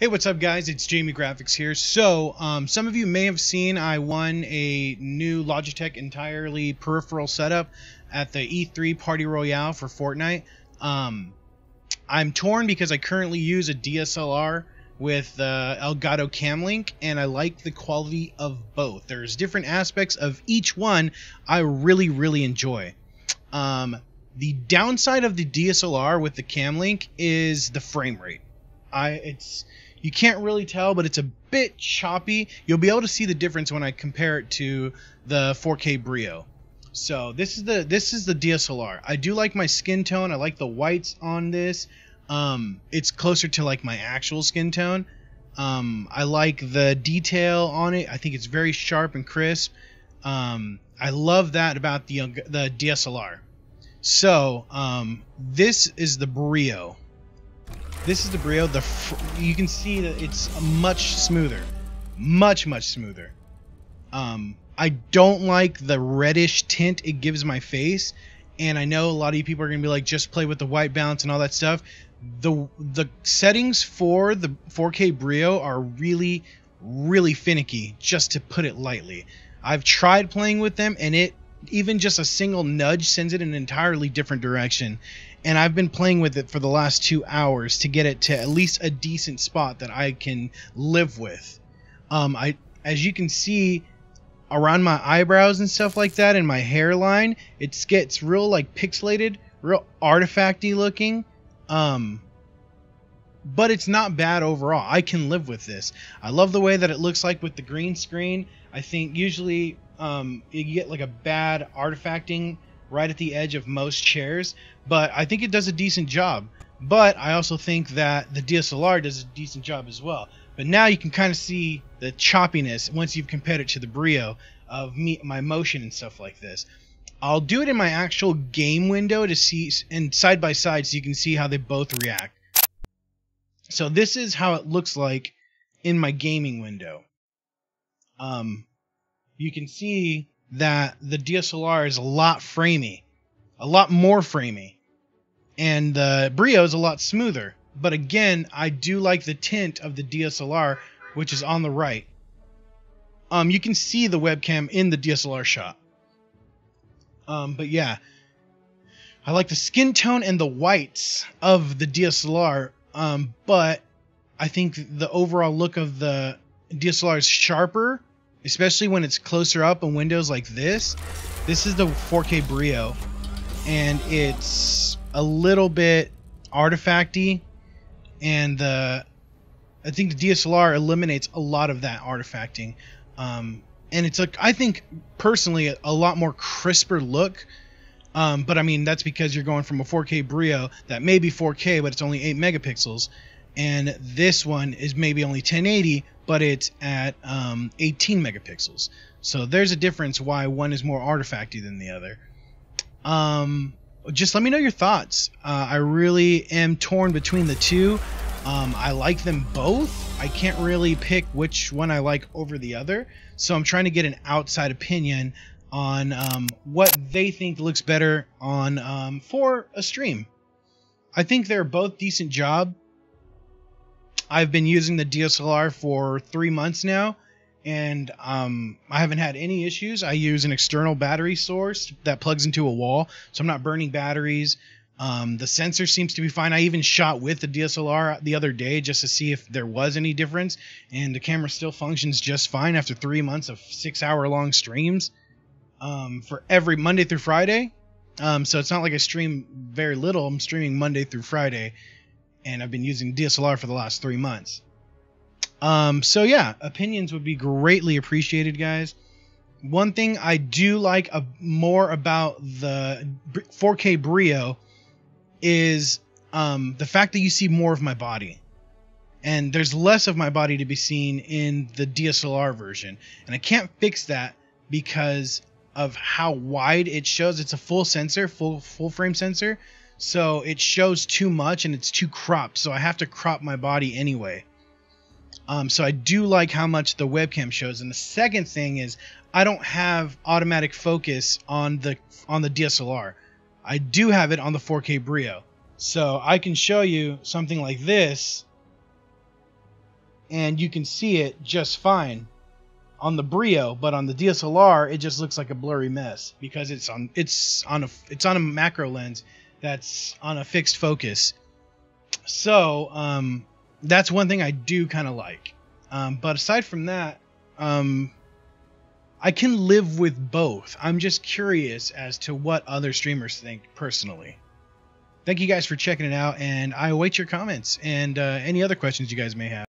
Hey, what's up, guys? It's Jamie Graphics here. So, um, some of you may have seen I won a new Logitech entirely peripheral setup at the E3 Party Royale for Fortnite. Um, I'm torn because I currently use a DSLR with uh, Elgato Camlink, and I like the quality of both. There's different aspects of each one I really, really enjoy. Um, the downside of the DSLR with the Camlink is the frame rate. I it's you can't really tell, but it's a bit choppy. You'll be able to see the difference when I compare it to the 4K Brio. So this is the this is the DSLR. I do like my skin tone. I like the whites on this. Um, it's closer to like my actual skin tone. Um, I like the detail on it. I think it's very sharp and crisp. Um, I love that about the the DSLR. So um, this is the Brio. This is the Brio. The you can see that it's much smoother, much much smoother. Um, I don't like the reddish tint it gives my face, and I know a lot of you people are gonna be like, just play with the white balance and all that stuff. The the settings for the 4K Brio are really really finicky, just to put it lightly. I've tried playing with them, and it even just a single nudge sends it in an entirely different direction and I've been playing with it for the last two hours to get it to at least a decent spot that I can live with. Um, I, as you can see, around my eyebrows and stuff like that, and my hairline, it gets real like pixelated, real artifacty looking. Um, but it's not bad overall. I can live with this. I love the way that it looks like with the green screen. I think usually um, you get like a bad artifacting right at the edge of most chairs, but I think it does a decent job. But I also think that the DSLR does a decent job as well. But now you can kind of see the choppiness once you've compared it to the Brio of me, my motion and stuff like this. I'll do it in my actual game window to see and side by side so you can see how they both react. So this is how it looks like in my gaming window. Um, you can see that the DSLR is a lot framey, a lot more framey, and the Brio is a lot smoother. But again, I do like the tint of the DSLR, which is on the right. Um, you can see the webcam in the DSLR shot. Um, but yeah, I like the skin tone and the whites of the DSLR. Um, but I think the overall look of the DSLR is sharper especially when it's closer up in windows like this. This is the 4K Brio, and it's a little bit artifacty, and the I think the DSLR eliminates a lot of that artifacting, um, and it's like I think personally a, a lot more crisper look. Um, but I mean that's because you're going from a 4K Brio that may be 4K, but it's only 8 megapixels, and this one is maybe only 1080 but it's at um, 18 megapixels. So there's a difference why one is more artifacty than the other. Um, just let me know your thoughts. Uh, i really am torn between the two. Um, i like them both. I can't really pick which one i like over the other. So i'm trying to get an outside opinion on um, what they think looks better on um, for a stream i think they're both decent job I've been using the DSLR for three months now, and um, I haven't had any issues. I use an external battery source that plugs into a wall, so I'm not burning batteries. Um, the sensor seems to be fine. I even shot with the DSLR the other day just to see if there was any difference, and the camera still functions just fine after three months of six hour long streams um, for every Monday through Friday. Um, so it's not like I stream very little. I'm streaming Monday through Friday, and I've been using DSLR for the last three months. Um, so yeah, opinions would be greatly appreciated, guys. One thing I do like a, more about the 4K Brio is um, the fact that you see more of my body. And there's less of my body to be seen in the DSLR version. And I can't fix that because of how wide it shows. It's a full sensor, full full frame sensor. So it shows too much and it's too cropped. So I have to crop my body anyway. Um, so I do like how much the webcam shows. And the second thing is I don't have automatic focus on the on the DSLR. I do have it on the 4K Brio. So I can show you something like this and you can see it just fine on the Brio, but on the DSLR it just looks like a blurry mess because it's on it's on a it's on a macro lens that's on a fixed focus. So um, that's one thing I do kind of like. Um, but aside from that, um, I can live with both. I'm just curious as to what other streamers think personally. Thank you guys for checking it out, and I await your comments and uh, any other questions you guys may have.